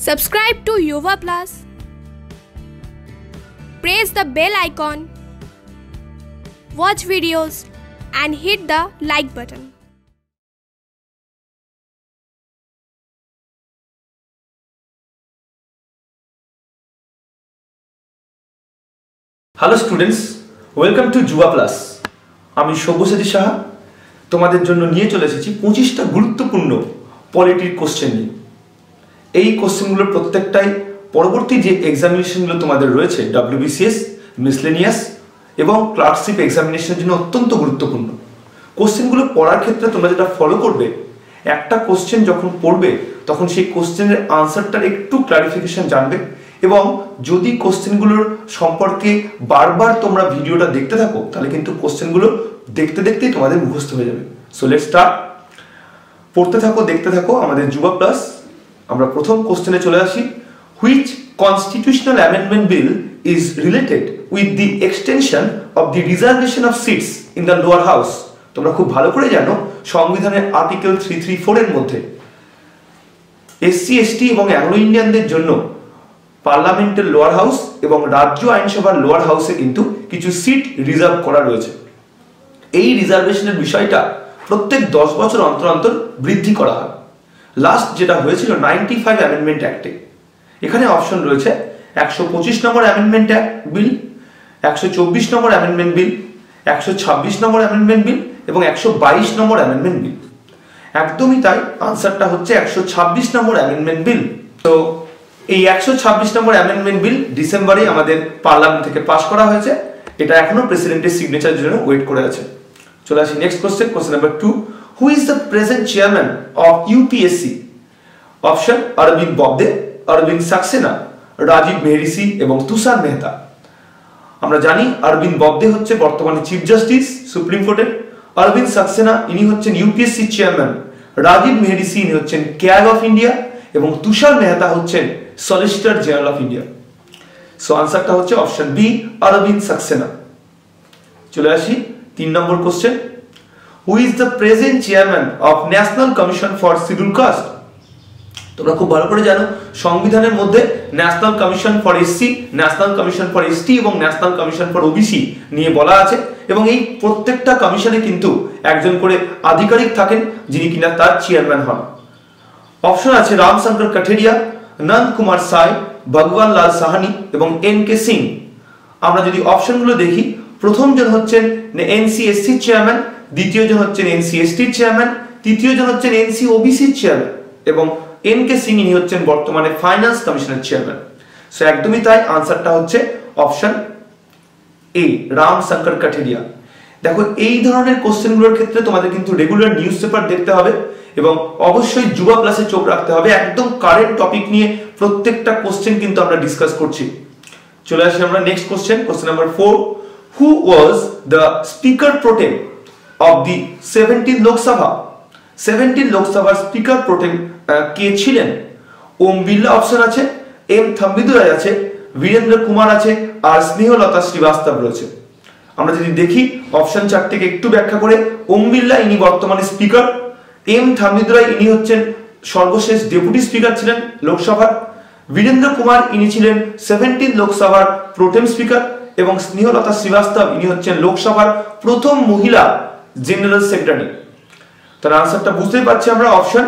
Subscribe to Yuva Plus. Press the bell icon. Watch videos and hit the like button. Hello students welcome to জুয়া plus আমি সব্যসাচী সাহা তোমাদের জন্য নিয়ে চলে এসেছি পঁচিশটা গুরুত্বপূর্ণ পলিটির কোশ্চেন নিয়ে এই কোশ্চেনগুলোর প্রত্যেকটাই পরবর্তী যে এক্সামিনেশনগুলো তোমাদের রয়েছে ডাব্লিউবিসিএস মিসলেনিয়াস এবং ক্লার্কশিপ এক্সামিনেশনের জন্য অত্যন্ত গুরুত্বপূর্ণ। কোশ্চেনগুলো পড়ার ক্ষেত্রে তোমরা যেটা ফলো করবে, একটা কোশ্চেন যখন পড়বে, তখন সেই কোশ্চেনের আনসারটার একটু ক্লারিফিকেশন জানবে এবং যদি কোশ্চেনগুলোর সম্পর্কে বারবার তোমরা ভিডিওটা দেখতে থাকো, তাহলে কিন্তু কোশ্চেনগুলো দেখতে দেখতেই তোমাদের মুখস্থ হয়ে যাবে। সো লেট স্টার্ট পড়তে থাকো, দেখতে থাকো আমাদের যুবা প্লাস আমরা প্রথম কোশ্চেনে চলে আসি which constitutional amendment bill is related with the extension of the reservation of seats in the lower house তোমরা খুব ভালো করে জানো সংবিধানের আর্টিকেল থ্রি থ্রি ফোরের মধ্যে। এসসি এসটি এবং অ্যাংলো ইন্ডিয়ানদের জন্য পার্লামেন্টের লোয়ার হাউস এবং রাজ্য আইনসভার লোয়ার হাউসে কিন্তু কিছু সিট রিজার্ভ করা রয়েছে। এই রিজার্ভেশনের বিষয়টা প্রত্যেক দশ বছর অন্তর অন্তর বৃদ্ধি করা হয়। লাস্ট যেটা হয়েছিল নাইনটি ফাইভ অ্যামেন্ডমেন্ট অ্যাক্টে এখানে অপশন রয়েছে একশো পঁচিশ নম্বর অ্যামেন্ডমেন্ট বিল একশো চব্বিশ নম্বর অ্যামেন্ডমেন্ট বিল একশো ছাব্বিশ নম্বর অ্যামেন্ডমেন্ট বিল এবং একশো বাইশ নম্বর অ্যামেন্ডমেন্ট বিল একদমই তাই আনসারটা হচ্ছে একশো ছাব্বিশ নম্বর অ্যামেন্ডমেন্ট বিল তো এই একশো ছাব্বিশ নম্বর অ্যামেন্ডমেন্ট বিল ডিসেম্বরে আমাদের পার্লামেন্ট থেকে পাশ করা হয়েছে। এটা এখনও প্রেসিডেন্টের সিগনেচার জন্য ওয়েট করে আছে। চলে আসি next question question number two who is the present chairman of UPSC option Arvind Bobde Arvind Saxena Rajiv Mehrishi এবং তুষার মেহতা আমরা জানি অরবিন্দ ববদে হচ্ছে বর্তমানে চিফ জাস্টিস সুপ্রিম কোর্টের অরবিন্দ সাক্সেনা ইনি হচ্ছেন ইউপিএসসি চেয়ারম্যান রাজীব মেহরিসি ইনি হচ্ছেন ক্যাগ অফ ইন্ডিয়া এবং তুষার মেহতা হচ্ছেন solicitor general of India so আনসারটা হচ্ছে অপশন বি অরবিন্দ সাক্সেনা চলে আসি তিন নম্বর question who is the present chairman of national commission for schedule caste তোমরা খুব ভালো করে জানো, সংবিধানের মধ্যে national commission for SC national commission for ST এবং ন্যাশনাল কমিশন ফর ওবিসি নিয়ে বলা আছে এবং এই প্রত্যেকটা কমিশনে কিন্তু একজন করে আধিকারিক থাকেন যিনি কিনা তার চেয়ারম্যান হন। অপশন আছে রামশঙ্কর কাঠেরিয়া নন্দ কুমার সাই ভগবান লাল সাহানি এবং এন কে সিং। আমরা যদি অপশনগুলো দেখি, প্রথম জন হচ্ছেন এনসিএসসি চেয়ারম্যান দ্বিতীয় জন হচ্ছেন এনসিএসটি চেয়ারম্যান, তৃতীয় জন হচ্ছেন এনসি ওবিসি চেয়ারম্যান এবং এন কে সিং ইনি হচ্ছেন বর্তমানে ফাইন্যান্স কমিশনের চেয়ারম্যান। সো একদমই তাই, আনসারটা হচ্ছে অপশন এ রাম শঙ্কর কাঠেরিয়া। দেখো, এই ধরনের কোশ্চেনগুলোর ক্ষেত্রে তোমাদের কিন্তু রেগুলার নিউজ পেপার দেখতে হবে এবং অবশ্যই যুবা প্লাসে চোখ রাখতে হবে। একদম কারেন্ট টপিক নিয়ে প্রত্যেকটা কোশ্চেন কিন্তু আমরা ডিসকাস করছি। চলে আসি আমরা next question question number four. Who was the speaker pro tem of the seventeen Lok Sabha seventeen লোকসভার স্পিকার প্রোটেম কে ছিলেন? ওম বিড়লা অপশন আছে, এম থাম্বিদুরাই আছে, বীরেন্দ্র কুমার আছে, আর স্নেহলতা শ্রীবাস্তব রয়েছে। আমরা যদি দেখি, অপশন চারটিকে একটু ব্যাখ্যা করে, ওম বিড়লা ইনি বর্তমানে স্পিকার এম থাম্বিদুরাই ইনি হচ্ছেন সর্বশেষ ডেপুটি স্পিকার ছিলেন লোকসভার বীরেন্দ্র কুমার ইনি ছিলেন সেভেন্টিন লোকসভার প্রোটেম স্পিকার এবং স্নেহলতা শ্রীবাস্তব ইনি হচ্ছেন লোকসভার প্রথম মহিলা জেনারেল সেক্রেটারি। তার আনসারটা বুঝতেই পারছি আমরা অপশন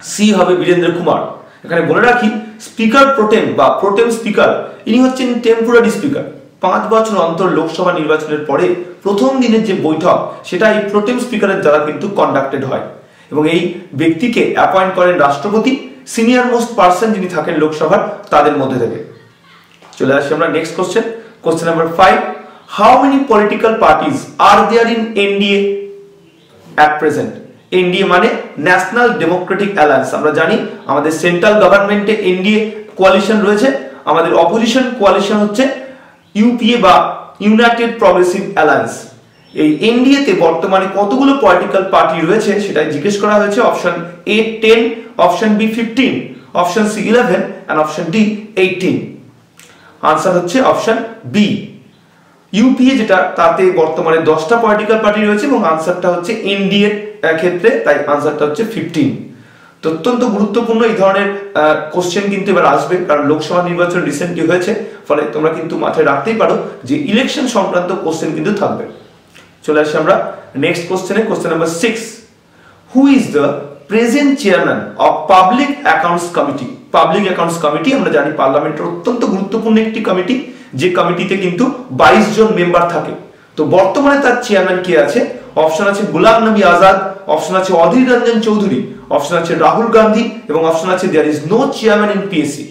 সি হবে বীরেন্দ্র কুমার। এখানে বলে রাখি স্পিকার প্রোটেম বা প্রোটেম স্পিকার ইনি হচ্ছেন টেম্পোরারি স্পিকার পাঁচ বছর অন্তর লোকসভা নির্বাচনের পরে প্রথম দিনের যে বৈঠক, সেটা এই প্রোটেম স্পিকারের দ্বারা কিন্তু কন্ডাক্টেড হয়। এবং এই ব্যক্তিকে অ্যাপয়েন্ট করেন রাষ্ট্রপতি সিনিয়র মোস্ট পার্সন যিনি থাকেন লোকসভার, তাদের মধ্যে থেকে। চলে আসি আমরা next question question number five how many political parties are there in NDA at present NDA মানে ন্যাশনাল ডেমোক্রেটিক অ্যালায়েন্স আমরা জানি আমাদের সেন্ট্রাল গভর্নমেন্টে এনডিএ কোয়ালিশন রয়েছে। আমাদের অপোজিশন কোয়ালিশন হচ্ছে ইউপিএ বা ইউনাইটেড প্রগ্রেসিভ অ্যালায়েন্স এই এনডিএতে বর্তমানে কতগুলো পলিটিক্যাল পার্টি রয়েছে সেটাই জিজ্ঞেস করা হয়েছে। Option A ten option B fifteen option C eleven and option D eighteen answer হচ্ছে অপশন বি ইউপিএ যেটা, তাতে বর্তমানে দশটা পলিটিক্যাল পার্টি রয়েছে এবং আনসারটা হচ্ছে এনডিএ ক্ষেত্রে, তাই আনসারটা হচ্ছে ফিফটিন তো অত্যন্ত গুরুত্বপূর্ণ এই ধরনের কোশ্চেন কিন্তু এবার আসবে, কারণ লোকসভা নির্বাচন রিসেন্টলি হয়েছে, ফলে তোমরা কিন্তু মাথায় রাখতেই পারো যে ইলেকশন সংক্রান্ত কোশ্চেন কিন্তু থাকবে। চলে আসি আমরা নেক্সট কোশ্চেনে question number six who is the present chairman of public accounts committee public accounts committee আমরা জানি পার্লামেন্টের অত্যন্ত গুরুত্বপূর্ণ একটি কমিটি যে কমিটিতে কিন্তু বাইশ জন মেম্বার থাকে। তো বর্তমানে তার চেয়ারম্যান কে আছে? অপশন আছে গুলাম নবী আজাদ অপশন আছে অধীর রঞ্জন চৌধুরী অপশন আছে রাহুল গান্ধী, এবং অপশন আছে there is no chairman in PSC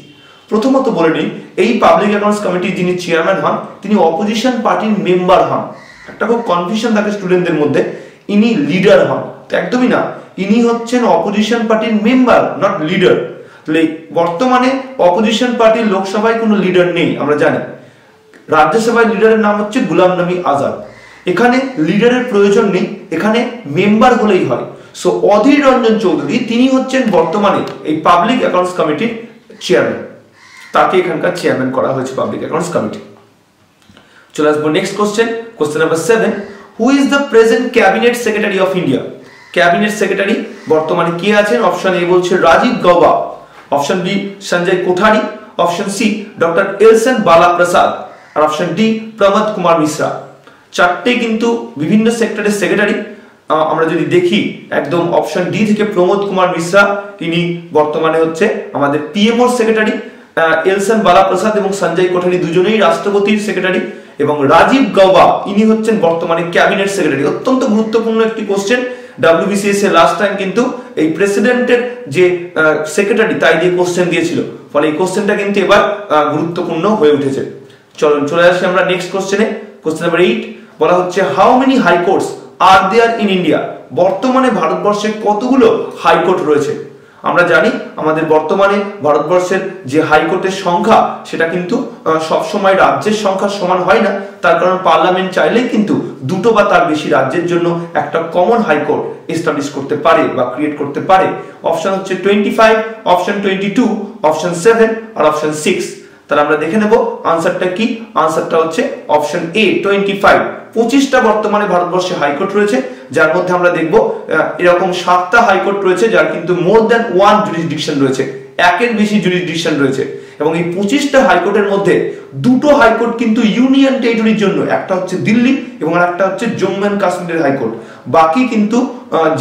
প্রথমত বলে নিই, এই পাবলিক অ্যাকাউন্টস কমিটির যিনি চেয়ারম্যান হন, তিনি অপোজিশন পার্টির মেম্বার হন। একটা খুব কনফিউশন থাকে স্টুডেন্টদের মধ্যে, ইনি লিডার হন। তো একদমই না, ইনি হচ্ছেন অপোজিশন পার্টির মেম্বার নট লিডার বর্তমানে অপোজিশন পার্টির লোকসভায় কোনো লিডার নেই, আমরা জানি। রাজ্যসভায় লিডারের নাম হচ্ছে গুলাম নবী আজাদ। এখানে লিডারের প্রয়োজন নেই, এখানে মেম্বার হলেই হয়। সো অধীর রঞ্জন চৌধুরী, তিনি হচ্ছেন বর্তমানে এই পাবলিক অ্যাকাউন্টস কমিটির চেয়ারম্যান তাকে এখানকার চেয়ারম্যান করা হয়েছে পাবলিক অ্যাকাউন্টস কমিটি চলে আসব next question question number seven who is the present cabinet secretary of India cabinet secretary বর্তমানে কে আছেন? অপশন এ বলছে Rajiv Gauba. Option B Sanjay Kothari. Option C doctor এলসেন Bala Prasad আর অপশন ডি প্রমোদ কুমার মিশ্রা চারটে কিন্তু বিভিন্ন সেক্টরের সেক্রেটারি আমরা যদি দেখি, একদম অপশন ডি থেকে প্রমোদ কুমার মিশ্রা তিনি বর্তমানে হচ্ছে আমাদের পিএমওর সেক্রেটারি এলসন বালা প্রসাদ এবং সঞ্জয় কোঠারি দুজনেই রাষ্ট্রপতির সেক্রেটারি এবং রাজীব গৌবা, ইনি হচ্ছেন বর্তমানে ক্যাবিনেট সেক্রেটারি অত্যন্ত গুরুত্বপূর্ণ একটি কোশ্চেন ডাব্লিউবিসিএস এর লাস্ট টাইম কিন্তু এই প্রেসিডেন্টের যে সেক্রেটারি তাই দিয়ে কোশ্চেন দিয়েছিল। ফলে এই কোশ্চেনটা কিন্তু এবার গুরুত্বপূর্ণ হয়ে উঠেছে। চলুন, চলে আসি আমরা নেক্সট কোশ্চেনে কোশ্চেন নাম্বার এইট বলা হচ্ছে how many high courts are there in India বর্তমানে ভারতবর্ষে কতগুলো হাইকোর্ট রয়েছে? আমরা জানি, আমাদের বর্তমানে ভারতবর্ষের যে হাইকোর্টের সংখ্যা, সেটা কিন্তু সবসময় রাজ্যের সংখ্যা সমান হয় না। তার কারণ পার্লামেন্ট চাইলেই কিন্তু দুটো বা তার বেশি রাজ্যের জন্য একটা কমন হাইকোর্ট এস্টাবলিশ করতে পারে বা ক্রিয়েট করতে পারে। অপশন হচ্ছে twenty five option twenty two option seven আর অপশন সিক্স তাহলে আমরা দেখে নেব আনসারটা কি? আনসারটা হচ্ছে অপশন এ টোয়েন্টি ফাইভ পঁচিশটা বর্তমানে ভারতবর্ষে হাইকোর্ট রয়েছে, যার মধ্যে আমরা দেখব এরকম সাতটা হাইকোর্ট রয়েছে, যার কিন্তু মোর দ্যান ওয়ান জুরিসডিকশন রয়েছে। একের বেশি জুরিসডিকশন রয়েছে। এবং এই পঁচিশটা হাইকোর্টের মধ্যে দুটো হাইকোর্ট কিন্তু ইউনিয়ন টেরিটরির জন্য, একটা হচ্ছে দিল্লি এবং একটা হচ্ছে জম্মু অ্যান্ড কাশ্মীরের হাইকোর্ট। বাকি কিন্তু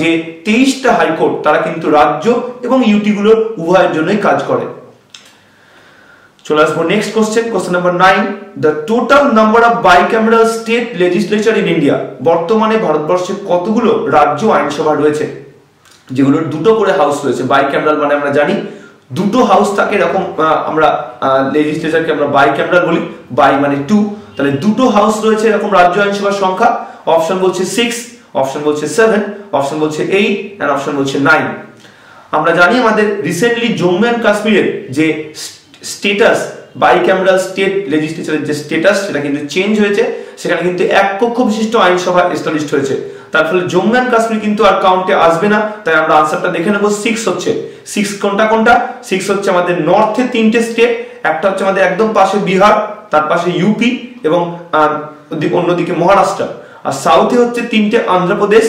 যে তেইশটা হাইকোর্ট, তারা কিন্তু রাজ্য এবং ইউটিগুলোর উভয়ের জন্যই কাজ করে। চলে আসব next question question number nine the total number of bi bicameral state legislature in India বর্তমানে ভারতবর্ষে কতগুলো রাজ্য আইনসভা রয়েছে? যেগুলোর দুটো করে হাউস রয়েছে। বাই বাইক্যামেরাল মানে আমরা জানি, দুটো হাউস থাকে এরকম আমরা লেজিসলেচারকে আমরা বাই বাইক্যামেরাল বলি বাই মানে টু তাহলে দুটো হাউস রয়েছে এরকম রাজ্য আইনসভার সংখ্যা। অপশন বলছে সিক্স অপশন বলছে সেভেন অপশন বলছে এইট অ্যান্ড অপশন বলছে নাইন আমরা জানি আমাদের রিসেন্টলি জম্মু অ্যান্ড কাশ্মীরের যে স্টেটাস বাই বাইক্যামেরাল স্টেট লেজিসলেচারের যে স্টেটাস সেটা কিন্তু চেঞ্জ হয়েছে। সেখানে কিন্তু এক কক্ষ বিশিষ্ট আইনসভা এস্টাবলিশ হয়েছে। তার ফলে জম্মু অ্যান্ড কাশ্মীর কিন্তু আর কাউন্টে আসবে না। তাই আমরা আনসারটা দেখে নেব। সিক্স হচ্ছে। সিক্স কোনটা কোনটা? সিক্স হচ্ছে আমাদের নর্থে তিনটে স্টেট একটা হচ্ছে আমাদের একদম পাশে বিহার, তার পাশে ইউপি এবং অন্যদিকে মহারাষ্ট্র। আর সাউথে হচ্ছে তিনটে অন্ধ্রপ্রদেশ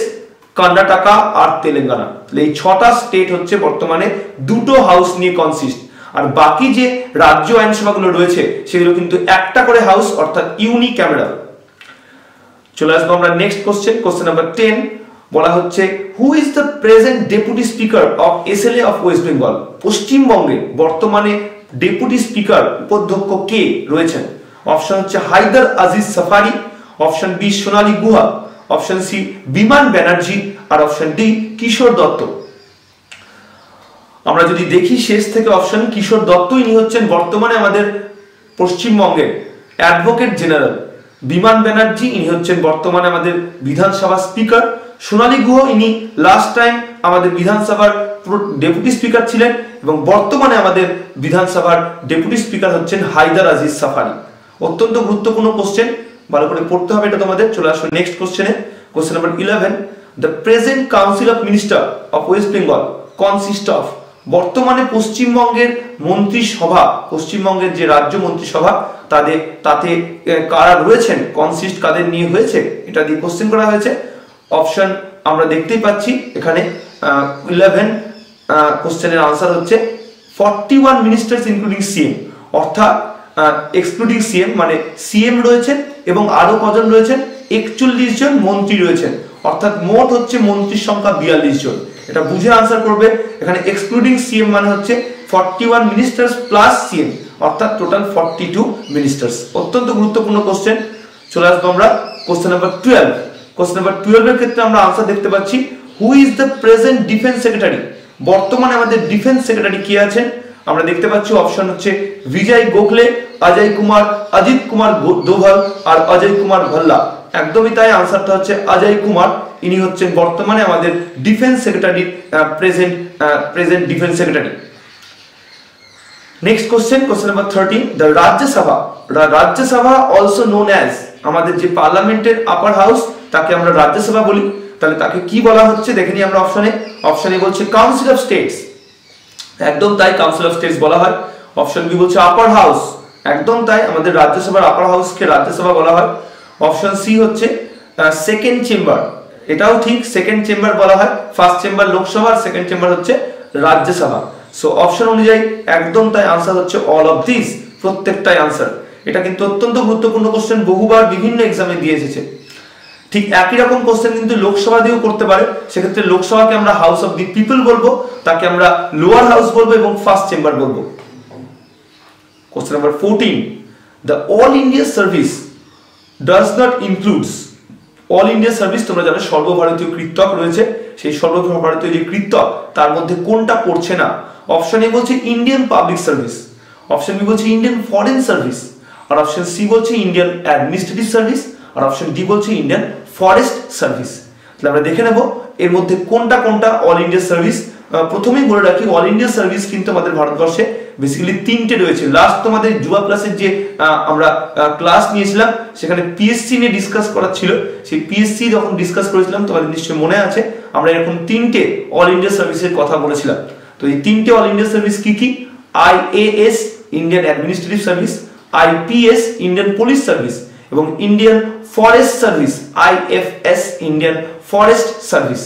কর্ণাটকা আর তেলেঙ্গানা। এই ছটা স্টেট হচ্ছে বর্তমানে। দুটো হাউস নিয়ে কনসিস্ট আর বাকি যে রাজ্য আইনসভাগুলো রয়েছে, সেগুলো কিন্তু একটা করে হাউস অর্থাৎ ইউনি ক্যামেরা চলে আসব আমরা next question question number ten বলা হচ্ছে who is the present deputy speaker of S L A of West Bengal পশ্চিমবঙ্গে বর্তমানে ডেপুটি স্পিকার উপাধ্যক্ষ কে রয়েছেন? অপশন হচ্ছে Haider Aziz Safari option B Sonali Guha option C Biman Banerjee, আর option D Kishore Dutta. আমরা যদি দেখি শেষ থেকে অপশন কিশোর দত্ত ইনি হচ্ছেন বর্তমানে আমাদের পশ্চিমবঙ্গের অ্যাডভোকেট জেনারেল বিমান ব্যানার্জি, ইনি হচ্ছেন বর্তমানে আমাদের বিধানসভা স্পিকার সোনালী গুহ, ইনি লাস্ট টাইম আমাদের বিধানসভার ডেপুটি স্পিকার ছিলেন এবং বর্তমানে আমাদের বিধানসভার ডেপুটি স্পিকার হচ্ছেন হায়দার আজিজ সাফারি। অত্যন্ত গুরুত্বপূর্ণ কোশ্চেন ভালো করে পড়তে হবে এটা তোমাদের। চলে আসো নেক্সট কোশ্চেনে question number eleven the present council of minister of West Bengal consist of বর্তমানে পশ্চিমবঙ্গের মন্ত্রিসভা, পশ্চিমবঙ্গের যে রাজ্য মন্ত্রিসভা তাদের তাতে কারা রয়েছেন কনসিস্ট কাদের নিয়ে হয়েছে, এটা দিয়ে কোশ্চেন করা হয়েছে। অপশন আমরা দেখতেই পাচ্ছি, এখানে ইলেভেন কোশ্চেনের আনসার হচ্ছে forty one ministers including CM অর্থাৎ এক্সক্লুডিং সিএম মানে সিএম রয়েছেন এবং আরও কজন রয়েছেন? একচল্লিশ জন মন্ত্রী রয়েছেন, অর্থাৎ মোট হচ্ছে মন্ত্রীর সংখ্যা বিয়াল্লিশ জন। এটা বুঝে আনসার করবে। এখানে এক্সক্লুডিং সিএম মানে হচ্ছে forty one ministers plus CM অর্থাৎ টোটাল ফর্টি টু মিনিস্টার্স অত্যন্ত গুরুত্বপূর্ণ কোশ্চেন চলে আসব আমরা question number twelve question number টুয়েলভের ক্ষেত্রে আমরা আনসার দেখতে পাচ্ছি who is the present defence secretary বর্তমানে আমাদের ডিফেন্স সেক্রেটারি কি আছেন? আমরা দেখতে পাচ্ছি অপশন হচ্ছে বিজয় গোখলে, অজয় কুমার, অজিত কুমার দোভাল আর অজয় কুমার ভাল্লা। একদমই তাই। আনসারটা হচ্ছে অজয় কুমার। ইনি হচ্ছেন বর্তমানে আমাদের defence secretary present present defence secretary next question question number thirteen the Rajya Sabha Rajya Sabha also known as আমাদের যে পার্লামেন্টের আপার হাউস তাকে আমরা রাজ্যসভা বলি। তাহলে তাকে কি বলা হচ্ছে? দেখে নিই আমরা অপশনে অপশনে বলছে কাউন্সিল অফ স্টেটস একদম তাই কাউন্সিল অফ স্টেটস বলা হয়। অপশন বি বলছে আপার হাউস একদম তাই আমাদের রাজ্যসভার আপার হাউসকে রাজ্যসভা বলা হয়। অপশন সি হচ্ছে সেকেন্ড চেম্বার এটাও ঠিক সেকেন্ড চেম্বার বলা হয়। First chamber Lok Sabha second chamber হচ্ছে রাজ্যসভা। সো অপশন অনুযায়ী একদম তাই আনসার হচ্ছে অল অফ দিস প্রত্যেকটাই আনসার এটা কিন্তু অত্যন্ত গুরুত্বপূর্ণ কোশ্চেন বহুবার বিভিন্ন এক্সামে দিয়ে এসেছে। ঠিক একই রকম কোশ্চেন কিন্তু লোকসভা দিয়েও করতে পারে। সেক্ষেত্রে লোকসভাকে আমরা হাউস অফ দি পিপল বলব, তাকে আমরা লোয়ার হাউস বলব এবং ফার্স্ট চেম্বার বলব। Question number fourteen the all India service does not includes all India service তোমরা জানো সর্বভারতীয় কৃতক রয়েছে। সেই সর্বভারতীয় যে কৃতক, তার মধ্যে কোনটা পড়ছে না? অপশন এ বলছে Indian public service option B বলছে ইন্ডিয়ান ফরেন সার্ভিস আর অপশন সি বলছে ইন্ডিয়ান অ্যাডমিনিস্ট্রেটিভ সার্ভিস আর অপশন ডি বলছে ইন্ডিয়ান ফরেস্ট সার্ভিস তাহলে আমরা দেখে নেব, এর মধ্যে কোনটা কোনটা অল ইন্ডিয়া সার্ভিস প্রথমেই বলে রাখি অল ইন্ডিয়া সার্ভিস কিন্তু আমাদের ভারতবর্ষে বেসিক্যালি তিনটে রয়েছে। লাস্ট তোমাদের জুয়া প্লাসের যে আমরা ক্লাস নিয়েছিলাম, সেখানে পিএসসি নিয়ে ডিসকাস করা ছিল। সেই পিএসসি যখন ডিসকাস করেছিলাম, তোমাদের নিশ্চয়ই মনে আছে, আমরা এরকম তিনটে অল ইন্ডিয়া সার্ভিসের কথা বলেছিলাম। তো এই তিনটে অল ইন্ডিয়া সার্ভিস কি কি? IAS Indian administrative service IPS Indian police service এবং Indian forest service IFS Indian forest service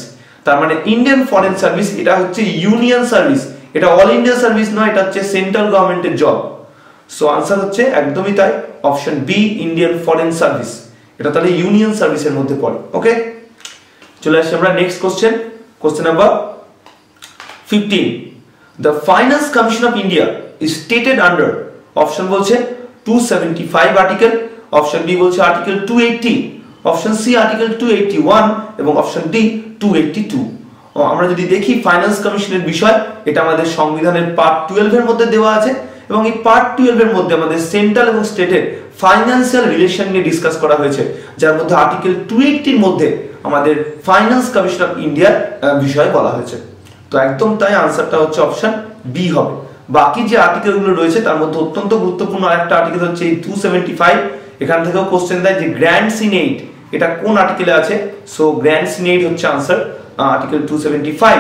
তার মানে ইন্ডিয়ান ফরেন সার্ভিস এটা হচ্ছে ইউনিয়ন সার্ভিস এটা অল ইন্ডিয়া সার্ভিস নয়, এটা হচ্ছে সেন্ট্রাল গভর্নমেন্টের জব সো আনসার হচ্ছে একদমই তাই option B Indian foreign service এটা তাহলে ইউনিয়ন সার্ভিসের মধ্যে পড়ে ওকে চলে আসি আমরা next question question number fifteen the finance commission of India is stated under option বলছে two seventy five article option B বলছে article two eighty option C article two eighty one এবং option D two eighty two আমরা যদি দেখি finance কমিশনের বিষয়, এটা আমাদের সংবিধানের পার্ট টুয়েলভের মধ্যে দেওয়া আছে এবং এই পার্ট টুয়েলভের মধ্যে আমাদের সেন্ট্রাল এবং স্টেটের ফাইন্যান্সিয়াল রিলেশন নিয়ে ডিসকাস করা হয়েছে, যার মধ্যে আর্টিকেল টু এইটটির মধ্যে আমাদের ফাইন্যান্স কমিশন অফ ইন্ডিয়ার বিষয়ে বলা হয়েছে। তো একদম তাই আনসারটা হচ্ছে অপশন বি হবে। বাকি যে আর্টিকেলগুলো রয়েছে, তার মধ্যে অত্যন্ত গুরুত্বপূর্ণ আরেকটা আর্টিকেল হচ্ছে এই টু সেভেন্টি ফাইভ এখান থেকেও কোশ্চেন দেয় যে গ্র্যান্ড সিনেট এটা কোন আর্টিকেলে আছে? সো গ্র্যান্ড সিনেট হচ্ছে answer article two seventy five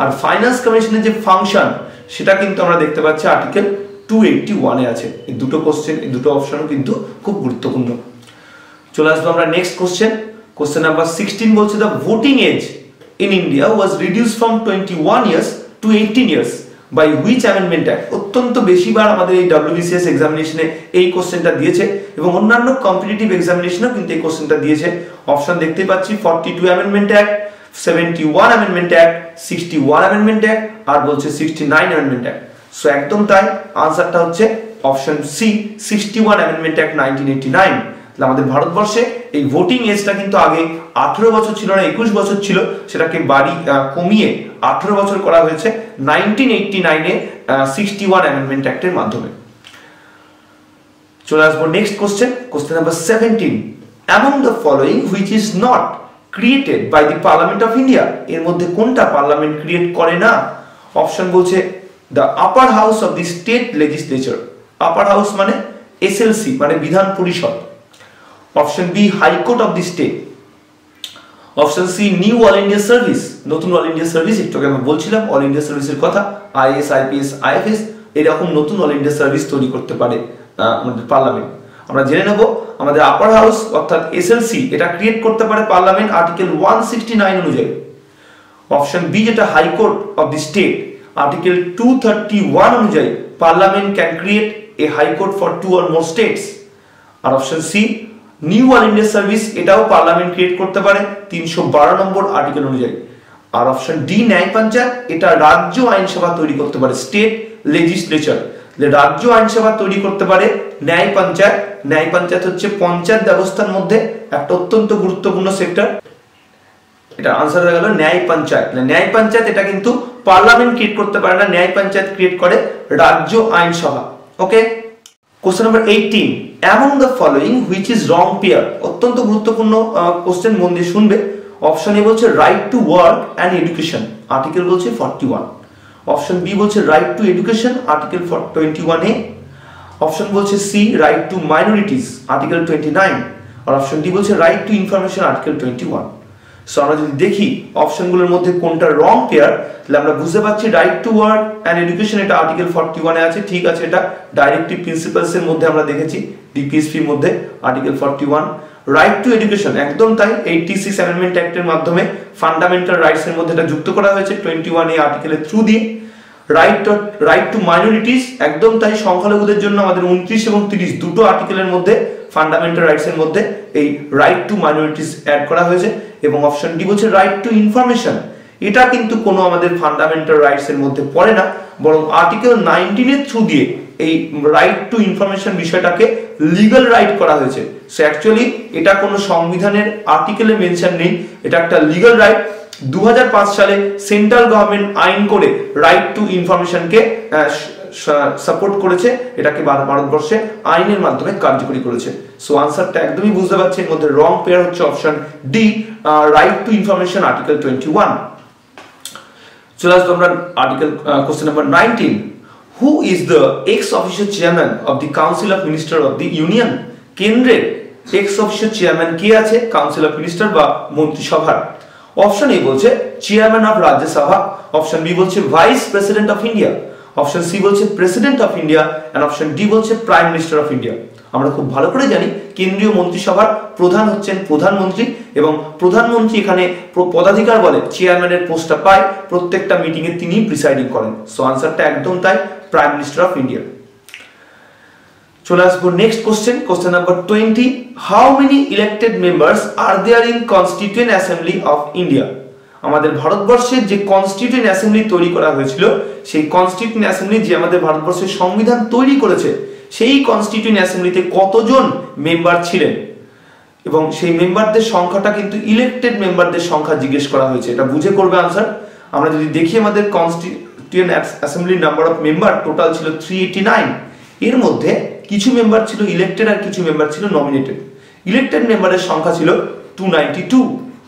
আর ফাইন্যান্স কমিশনের যে ফাংশন সেটা কিন্তু আমরা দেখতে পাচ্ছি আর্টিকেল টু এইটটি ওয়ানে আছে। এই দুটো কোশ্চেন এই দুটো অপশনও কিন্তু খুব গুরুত্বপূর্ণ। চলে আসব আমরা next question question number sixteen বলছে the voting age in India was reduce from twenty one years to eighteen years by which amendment act অত্যন্ত বেশিবার আমাদের এই ডাব্লিউবিসিএস এক্সামিনেশনে এই কোশ্চেনটা দিয়েছে এবং অন্যান্য কম্পিটিটিভ এক্সামিনেশনেও কিন্তু এই কোশ্চেনটা দিয়েছে। অপশন দেখতেই পাচ্ছি forty two amendment act seventy one amendment act sixty one amendment act আর বলছে sixty nine amendment act so একদম তাই। আনসারটা হচ্ছে option C sixty one amendment act nineteen eighty nine আমাদের ভারতবর্ষে এই ভোটিং এজটা কিন্তু আগে আঠেরো বছর ছিল না, একুশ বছর ছিল। সেটাকে বাড়ি কমিয়ে আঠেরো বছর করা হয়েছে নাইনটিন এইটটি নাইনে সিক্সটি ওয়ান অ্যামেন্ডমেন্ট অ্যাক্টের মাধ্যমে। চলে আসব next question question number seventeen among the following which is not created by the parliament of India এর মধ্যে কোনটা পার্লামেন্ট ক্রিয়েট করে না? অপশন বলছে the upper house of the state legislature upper house মানে এসএলসি মানে বিধান পরিষদ। Option B high court of the state option C new all India service নতুন অল ইন্ডিয়া সার্ভিস একটু আমি বলছিলাম অল ইন্ডিয়া সার্ভিসের কথা আইএস আইপিএস আইএফএস এরকম নতুন অল ইন্ডিয়া সার্ভিস তৈরি করতে পারে আমাদের পার্লামেন্ট আমরা জেনে নেব আমাদের আপার হাউস অর্থাৎ এসএলসি এটা ক্রিয়েট করতে পারে parliament article one sixty nine অনুযায়ী। অপশন বি যেটা high court of the state article two thirty one অনুযায়ী parliament can create a high court for two or more states আর option C new all India service এটাও parliament create করতে পারে তিনশো বারো নম্বর article অনুযায়ী। আর অপশন ডি ন্যায় পঞ্চায়েত, এটা রাজ্য আইনসভা তৈরি করতে পারে স্টেট লেজিসলেচার রাজ্য আইনসভা তৈরি করতে পারে ন্যায় পঞ্চায়েত। ন্যায় পঞ্চায়েত হচ্ছে পঞ্চায়েত ব্যবস্থার মধ্যে একটা অত্যন্ত গুরুত্বপূর্ণ সেক্টর এটা আনসার হয়ে গেল ন্যায় পঞ্চায়েত। ন্যায় পঞ্চায়েত এটা কিন্তু পার্লামেন্ট ক্রিয়েট করতে পারে না, ন্যায় পঞ্চায়েত ক্রিয়েট করে রাজ্য আইনসভা। Okay question number eighteen among the following which is wrong pair অত্যন্ত গুরুত্বপূর্ণ কোশ্চেন মন দিয়ে শুনবে। অপশন এ বলছে right to work and education article বলছে ফর্টি ওয়ান অপশন বি বলছে right to education article twenty one A option বলছে C right to minorities article twenty nine R option D বলছে right to information article twenty one so আমরা যদি দেখি অপশনগুলোর মধ্যে কোনটা রং pair তাহলে আমরা বুঝতে পারছি right to work and education এটা আর্টিকেল ফর্টি ওয়ানে আছে, ঠিক আছে এটা ডাইরেক্টিভ প্রিন্সিপালস এর মধ্যে আমরা দেখেছি ডিপিএসপির মধ্যে article forty one right to education একদম তাই এইটি সিক্স অ্যামেন্ডমেন্ট অ্যাক্টের মাধ্যমে ফান্ডামেন্টাল রাইটস এর মধ্যে এটা যুক্ত করা হয়েছে টোয়েন্টি ওয়ান এই আর্টিকেলের থ্রু দিয়ে। রাইট রাইট টু মাইনরিটিস একদম তাই সংখ্যালঘুদের জন্য আমাদের উনত্রিশ এবং তিরিশ, দুটো আর্টিকেলের মধ্যে ফান্ডামেন্টাল রাইটস মধ্যে এই রাইট টু মাইনরিটিস অ্যাড করা হয়েছে এবং অপশন ডি বলছে রাইট টু ইনফরমেশন এটা কিন্তু কোনো আমাদের ফান্ডামেন্টাল রাইটস মধ্যে পড়ে না, বরং আর্টিকেল নাইনটিনের থ্রু দিয়ে এই রাইট টু ইনফরমেশন বিষয়টাকে লিগাল রাইট করা হয়েছে। সো অ্যাকচুয়ালি এটা কোনো সংবিধানের আর্টিকেলে মেনশন নেই, এটা একটা লিগাল রাইট দু হাজার পাঁচ সালে সেন্ট্রাল গভর্নমেন্ট আইন করে রাইট টু ইনফরমেশনকে সাপোর্ট করেছে, এটাকে ভারতবর্ষে আইনের মাধ্যমে কার্যকরী করেছে। সো আনসারটা একদমই বুঝতে পারছি এর মধ্যে রং পেয়ার হচ্ছে option D right to information article twenty one চলে আসব আমরা article question number nineteen who is the ex officio chairman of the council of minister of the union কেন্দ্রের এক্স অফিসিয়াল চেয়ারম্যান কে আছে? Council of minister বা মন্ত্রিসভার? Option A বলছে chairman of Rajya Sabha option B বলছে vice president of India option C বলছে president of India and option D বলছে prime minister of India আমরা খুব ভালো করে জানি কেন্দ্রীয় মন্ত্রিসভার প্রধান হচ্ছেন প্রধানমন্ত্রী এবং প্রধানমন্ত্রী এখানে পদাধিকার বলে চেয়ারম্যানের পোস্টটা পায়, প্রত্যেকটা মিটিং এ তিনি প্রিসাইডিং করেন। সো আনসারটা একদম তাই প্রাইম মিনিস্টার অফ ইন্ডিয়া চলে আসব next question question number twenty how many elected members are there in constituent assembly of India আমাদের ভারতবর্ষের যে কনস্টিটিউয়েন্ট অ্যাসেম্বলি তৈরি করা হয়েছিল, সেই কনস্টিটিউয়েন্ট অ্যাসেম্বলি যে আমাদের ভারতবর্ষের সংবিধান তৈরি করেছে, সেই কনস্টিটিউয়েন্ট অ্যাসেম্বলিতে কতজন মেম্বার ছিলেন? এবং সেই মেম্বারদের সংখ্যাটা কিন্তু ইলেক্টেড মেম্বারদের সংখ্যা জিজ্ঞেস করা হয়েছে। এটা বুঝে করবে আনসার আমরা যদি দেখি আমাদের কনস্টিটিউয়েন্ট অ্যাসেম্বলির নাম্বার অফ মেম্বার টোটাল ছিল থ্রি নাইন এর মধ্যে কিছু মেম্বার ছিল ইলেক্টেড আর কিছু মেম্বার ছিল নমিনেটেড ইলেক্টেড মেম্বারের সংখ্যা ছিল টু নাইনটি টু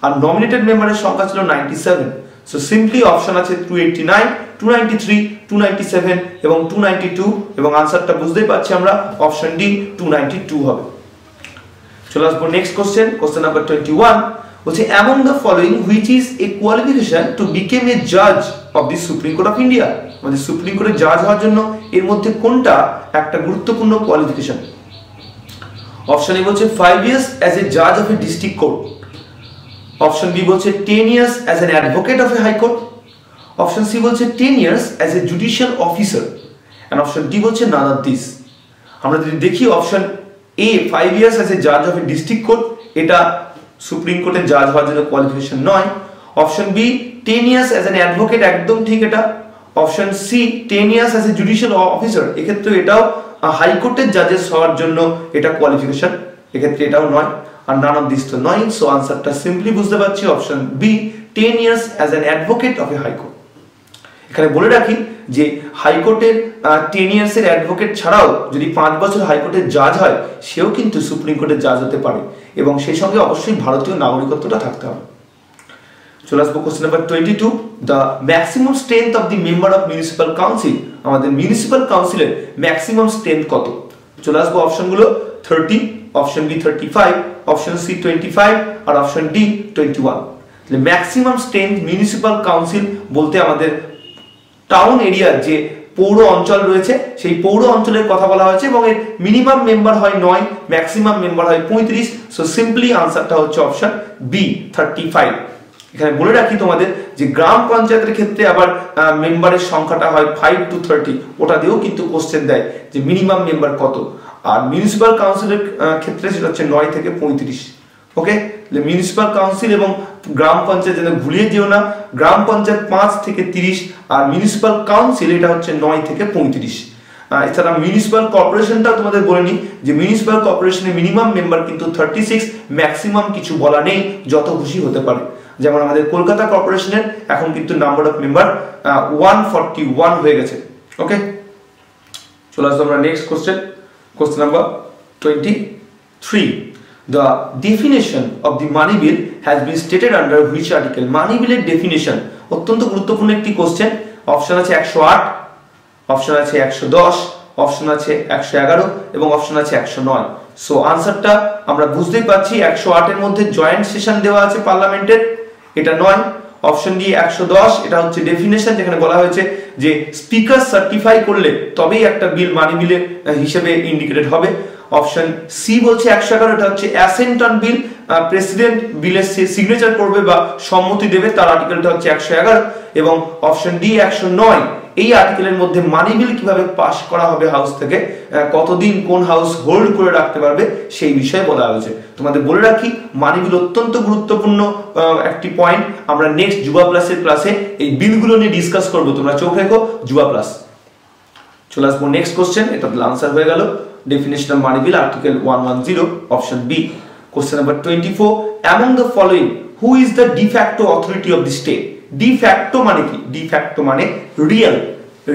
আর নমিনেটেড মেম্বারের সংখ্যা ছিল ninety seven so simply option আছে two eighty nine two ninety three two ninety seven এবং টু নাইনটি টু এবং আনসারটা বুঝতেই পারছি আমরা option D two ninety two হবে। চলে আসব next question question number twenty one বলছে among the following which is a qualification to become a জাজ of the supreme court of India আমাদের সুপ্রিম কোর্টের জাজ হওয়ার জন্য এর মধ্যে কোনটা একটা গুরুত্বপূর্ণ কোয়ালিফিকেশন অপশন এ বলছে ফাইভ ইয়ার্স অ্যাজ এ জাজ of a district court option B বলছে ten years as an advocate of a high court option C বলছে ten years as a judicial officer and option D বলছে none of this আমরা যদি দেখি option A five years as a জাজ of a district court এটা supreme কোর্টের জাজ হওয়ার জন্য কোয়ালিফিকেশন নয়। Option B ten years as an advocate একদম ঠিক এটা। Option C ten years as a judicial officer এক্ষেত্রে এটাও হাইকোর্টের জাজেস হওয়ার জন্য এটা কোয়ালিফিকেশন এক্ষেত্রে এটাও নয়, আর নান অফ দিস তো নয় সো আনসারটা সিম্পলি বুঝতে পারছি option B ten years as an advocate of a high court এখানে বলে রাখি যে হাইকোর্টের টেন ইয়ার্সের অ্যাডভোকেট ছাড়াও যদি পাঁচ বছর হাইকোর্টের জাজ হয়, সেও কিন্তু সুপ্রিম কোর্টের জাজ হতে পারে, এবং সেই সঙ্গে অবশ্যই ভারতীয় নাগরিকত্বটা থাকতে হবে। চলে আসব question number twenty two the maximum strength of the member of municipal council আমাদের মিউনিসিপাল কাউন্সিলের ম্যাক্সিমাম স্ট্রেংথ কত? চলে আসব অপশনগুলো thirty option B thirty five option C twenty five আর option D twenty one maximum strength municipal council বলতে আমাদের town এরিয়ার যে পৌর অঞ্চল রয়েছে, সেই পৌর অঞ্চলের কথা বলা হয়েছে এবং এর মিনিমাম মেম্বার হয় নয় ম্যাক্সিমাম মেম্বার হয় পঁয়ত্রিশ সো সিম্পলি আনসারটা হচ্ছে অপশন বি থার্টি ফাইভ এখানে বলে রাখি তোমাদের যে গ্রাম পঞ্চায়েতের ক্ষেত্রে আবার মেম্বারের সংখ্যাটা হয় ফাইভ টু থার্টি ওটা দিয়েও কিন্তু কোশ্চেন দেয় যে মিনিমাম মেম্বার কত। আর মিউনিসিপাল কাউন্সিলের ক্ষেত্রে সেটা হচ্ছে নয় থেকে পঁয়ত্রিশ। ওকে মিউনিসিপাল কাউন্সিল এবং গ্রাম পঞ্চায়েত যেন ভুলিয়ে যেও না, গ্রাম পঞ্চায়েত পাঁচ থেকে তিরিশ আর মিউনিসিপাল কাউন্সিল এটা হচ্ছে নয় থেকে পঁয়ত্রিশ। এছাড়া মিউনিসিপাল কর্পোরেশনটা তোমাদের বলে নিই যে মিউনিসিপাল কর্পোরেশনের মিনিমাম মেম্বার কিন্তু থার্টি সিক্স ম্যাক্সিমাম কিছু বলা নেই, যত খুশি হতে পারে। যেমন আমাদের কলকাতা কর্পোরেশনের এখন কিন্তু number of member one forty one হয়ে গেছে। ওকে চলে আসব আমরা next question question number twenty three The definition of the money bill has been stated under which article? Money বিলের ডেফিনেশন অত্যন্ত গুরুত্বপূর্ণ একটি কোশ্চেন অপশন আছে একশো আট অপশন আছে একশো দশ অপশন আছে একশো এগারো এবং অপশন আছে একশো নয়। সো আনসারটা আমরা বুঝতেই পারছি, একশো আটের মধ্যে জয়েন্ট সেশন দেওয়া আছে পার্লামেন্টের এটা নয়। অপশন ডি একশো দশ, এটা হচ্ছে ডেফিনেশন যেখানে বলা হয়েছে যে স্পিকার সার্টিফাই করলে তবেই একটা বিল মানি বিলে হিসেবে ইন্ডিকেটেড হবে। অপশন সি বলছে একশো এগারো, এটা হচ্ছে অ্যাসেন্টন বিল প্রেসিডেন্ট বিলের সিগনেচার করবে বা সম্মতি দেবে, তার আর্টিকেলটা হচ্ছে একশো এগারো। এবং অপশন ডি একশো নয় এই আর্টিকেলের মধ্যে মানি বিল কীভাবে পাস করা হবে হাউস থেকে কতদিন কোন হাউস হোল্ড করে রাখতে পারবে, সেই বিষয়ে বলা হয়েছে। তোমাদের বলে রাখি মানি বিল অত্যন্ত গুরুত্বপূর্ণ একটি পয়েন্ট আমরা নেক্সট যুবা প্লাসের ক্লাসে এই বিলগুলো নিয়ে ডিসকাস করব। তোমরা চোখ রেখো, যুবা প্লাস চলে আসব নেক্সট কোশ্চেন এটা আনসার হয়ে গেল। Definition of money bill, article 110 option b question number 24 among the following, who is the de facto authority of the state? de facto মানে কি? Facto মানে রিয়েল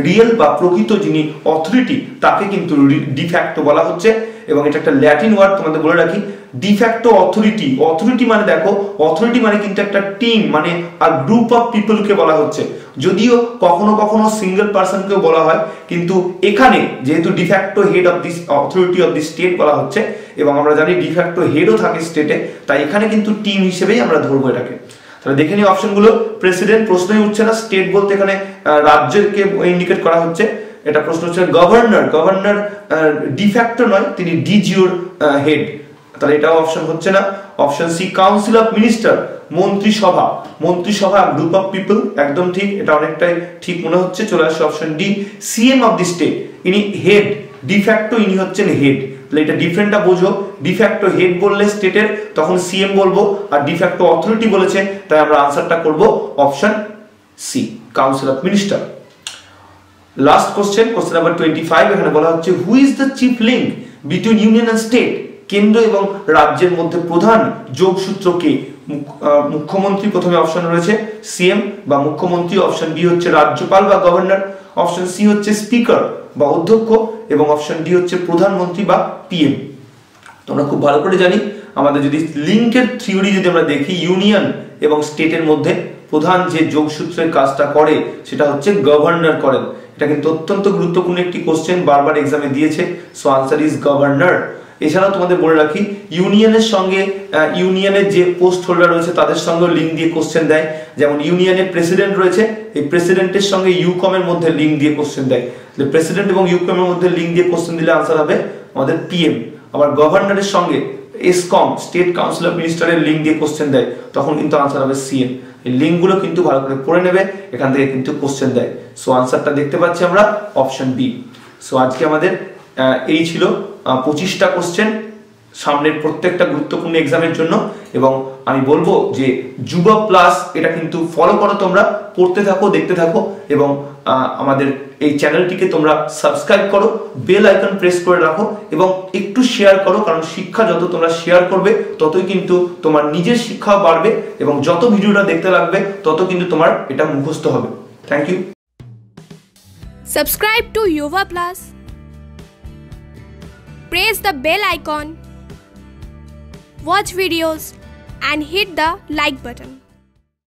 রিয়েল বা প্রকৃত যিনি অথরিটি তাকে কিন্তু ডিফ্যাক্টো বলা হচ্ছে। এবং এটা একটা ল্যাটিন ওয়ার্ড তোমাদের বলে রাখি। ডিফ্যাক্টো অথরিটি অথরিটি মানে দেখো অথরিটি মানে কিন্তু একটা টিম মানে আর গ্রুপ অফ পিপলকে বলা হচ্ছে। যদিও কখনো কখনো সিঙ্গেল পার্সনকেও বলা হয়, কিন্তু এখানে যেহেতু de facto head of this authority of the state বলা হচ্ছে, এবং আমরা জানি ডিফ্যাক্টো হেডও থাকে স্টেটে তাই এখানে কিন্তু টিম হিসেবেই আমরা ধরবো এটাকে। তাহলে দেখে নিই অপশনগুলো। প্রেসিডেন্ট প্রশ্নই উঠছে না স্টেট বলতে এখানে রাজ্যকে ইন্ডিকেট করা হচ্ছে। এটা প্রশ্ন হচ্ছে গভর্নর গভর্নর ডিফ্যাক্টো নয়, তিনি ডিজিওর হেড তাহলে এটাও অপশন হচ্ছে না। Option C council of minister মন্ত্রিসভা। মন্ত্রিসভা গ্রুপ অফ পিপল একদম ঠিক, এটা অনেকটাই ঠিক মনে হচ্ছে, চলে আসছে option D CM of the state ইনি হেড ডিফ্যাক্টো ইনি হচ্ছেন হেড তাহলে এটা ডিফারেন্টটা বোঝো। ডিফ্যাক্টো হেড বললে স্টেটের তখন সিএম বলব, আর ডিফ্যাক্টো অথরিটি বলেছে, তাই আমরা আনসারটা করব option C council of minister last question question number twenty five এখানে বলা হচ্ছে who is the chief link between union and state কেন্দ্র এবং রাজ্যের মধ্যে প্রধান যোগসূত্র কে? মুখ্যমন্ত্রী প্রথমে অপশন রয়েছে সিএম বা মুখ্যমন্ত্রী অপশন বি হচ্ছে রাজ্যপাল বা গভর্নর অপশন সি হচ্ছে স্পিকার বা অধ্যক্ষ, এবং অপশন ডি হচ্ছে প্রধানমন্ত্রী বা পিএম তোমরা খুব ভালো করে জানি। আমাদের যদি লিঙ্কের থিওরি যদি আমরা দেখি, ইউনিয়ন এবং স্টেটের মধ্যে প্রধান যে যোগসূত্রের কাজটা করে, সেটা হচ্ছে গভর্নর করেন। এটা কিন্তু অত্যন্ত গুরুত্বপূর্ণ একটি কোশ্চেন বারবার এক্সামে দিয়েছে সো আনসার ইজ গভর্নর। এছাড়াও তোমাদের বলে রাখি, ইউনিয়নের সঙ্গে ইউনিয়নের যে পোস্ট হোল্ডার রয়েছে, তাদের সঙ্গে লিঙ্ক দিয়ে কোশ্চেন দেয়। যেমন ইউনিয়নের প্রেসিডেন্ট রয়েছে, এই প্রেসিডেন্টের সঙ্গে ইউকমের মধ্যে লিঙ্ক দিয়ে কোশ্চেন দেয়। প্রেসিডেন্ট এবং ইউকমের মধ্যে লিঙ্ক দিয়ে কোশ্চেন দিলে আনসার হবে আমাদের পিএম আবার গভর্নরের সঙ্গে এসকম স্টেট কাউন্সিল অফ মিনিস্টারের লিঙ্ক দিয়ে কোশ্চেন দেয়, তখন কিন্তু আনসার হবে সিএম এই লিঙ্কগুলো কিন্তু ভালো করে পড়ে নেবে, এখান থেকে কিন্তু কোশ্চেন দেয়। সো আনসারটা দেখতে পাচ্ছি আমরা অপশন বি সো আজকে আমাদের এই ছিল পঁচিশটা কোশ্চেন সামনের প্রত্যেকটা গুরুত্বপূর্ণ এক্সামের জন্য এবং আমি বলব যে যুবা প্লাস এটা কিন্তু ফলো করো তোমরা, পড়তে থাকো, দেখতে থাকো এবং আমাদের এই চ্যানেলটিকে তোমরা সাবস্ক্রাইব করো বেল আইকন প্রেস করে রাখো এবং একটু শেয়ার করো কারণ শিক্ষা যত তোমরা শেয়ার করবে, ততই কিন্তু তোমার নিজের শিক্ষাও বাড়বে এবং যত ভিডিওটা দেখতে লাগবে, তত কিন্তু তোমার এটা মুখস্থ হবে thank you Subscribe to Yuva Plus. Press the bell icon. Watch videos and hit the like button.